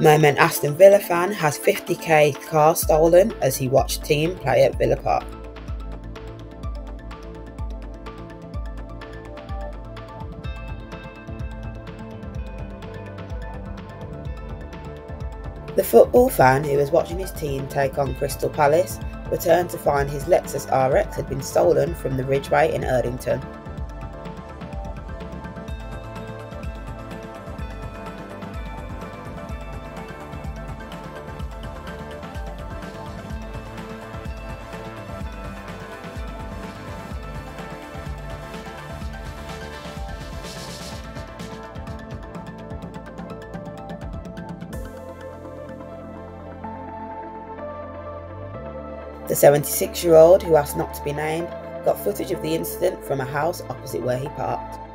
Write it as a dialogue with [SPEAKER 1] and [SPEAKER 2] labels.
[SPEAKER 1] Moment Aston Villa fan has 50k car stolen as he watched team play at Villa Park. The football fan who was watching his team take on Crystal Palace returned to find his Lexus RX had been stolen from the Ridgeway in Erdington. The 76 year old, who asked not to be named, got footage of the incident from a house opposite where he parked.